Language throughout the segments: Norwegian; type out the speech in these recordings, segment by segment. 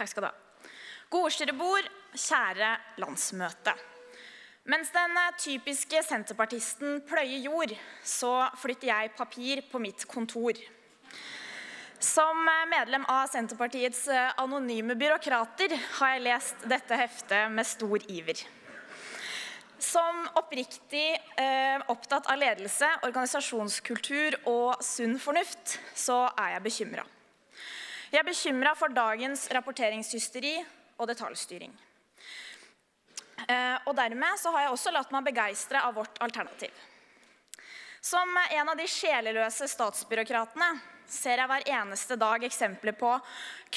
Takk skal du ha. Godstyrebord, kjære landsmøte. Mens den eh, typiske senterpartisten pløyer jord, så flytter jeg papir på mitt kontor. Som eh, medlem av Senterpartiets eh, anonyme byråkrater har jeg lest dette heftet med stor iver. Som oppriktig eh, opptatt av ledelse, organisasjonskultur og sunn fornuft, så er jeg bekymra. Jeg er bekymra for dagens rapporteringshysteri og detaljstyring. Eh, og dermed har jeg også latt meg begeistre av vårt alternativ. Som en av de sjeleløse statsbyråkratene ser jeg hver eneste dag eksempler på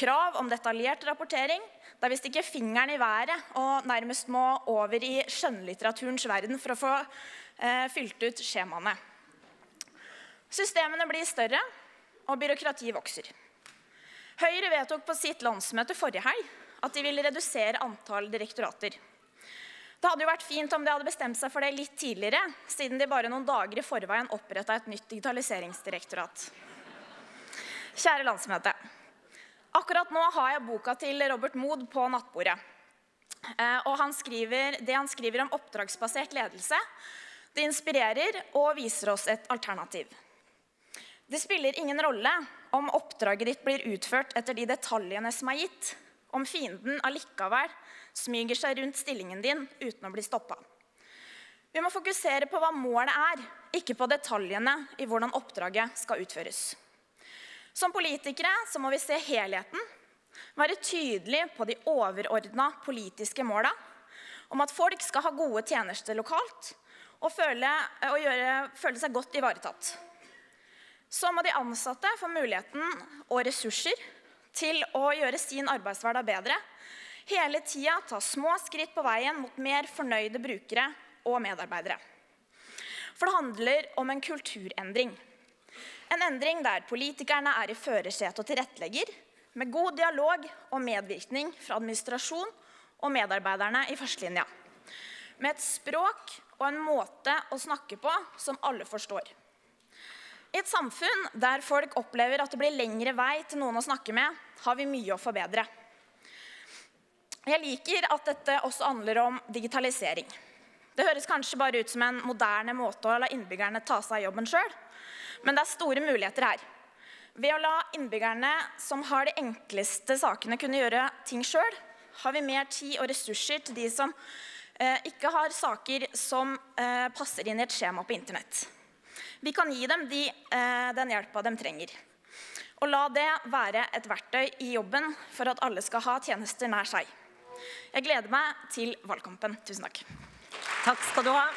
krav om detaljert rapportering, der vi stikker fingeren i været og nærmest må over i skjønnlitteraturens verden for å få eh, fylt ut skjemaene. Systemene blir større, og byråkratiet vokser. Høyre vedtok på sitt landsmøte forrige helg at de ville redusere antall direktorater. Det hadde jo vært fint om de hadde bestemt seg for det litt tidligere, siden de bare noen dager i forveien oppretta et nytt digitaliseringsdirektorat. Kjære landsmøte. Akkurat nå har jeg boka til Robert Mood på nattbordet. Eh, og han skriver, det han skriver om oppdragsbasert ledelse, det inspirerer og viser oss et alternativ. Det spiller ingen rolle om oppdraget ditt blir utført etter de detaljene som er gitt, om fienden allikevel smyger seg rundt stillingen din uten å bli stoppa. Vi må fokusere på hva målet er, ikke på detaljene i hvordan oppdraget skal utføres. Som politikere så må vi se helheten, være tydelige på de overordna politiske måla om at folk skal ha gode tjenester lokalt og, føle, og gjøre, føle seg godt ivaretatt. Så må de ansatte få muligheten og ressurser til å gjøre sin arbeidshverdag bedre hele tida ta små skritt på veien mot mer fornøyde brukere og medarbeidere. For det handler om en kulturendring. En endring der politikerne er i førersetet og tilrettelegger, med god dialog og medvirkning fra administrasjon og medarbeiderne i førstelinja. Med et språk og en måte å snakke på som alle forstår. I et samfunn der folk opplever at det blir lengre vei til noen å snakke med, har vi mye å forbedre. Jeg liker at dette også handler om digitalisering. Det høres kanskje bare ut som en moderne måte å la innbyggerne ta seg av jobben sjøl, men det er store muligheter her. Ved å la innbyggerne som har de enkleste sakene, kunne gjøre ting sjøl, har vi mer tid og ressurser til de som eh, ikke har saker som eh, passer inn i et skjema på internett. Vi kan gi dem de, eh, den hjelpa de trenger. Og la det være et verktøy i jobben for at alle skal ha tjenester nær seg. Jeg gleder meg til valgkampen. Tusen takk. Takk skal du ha.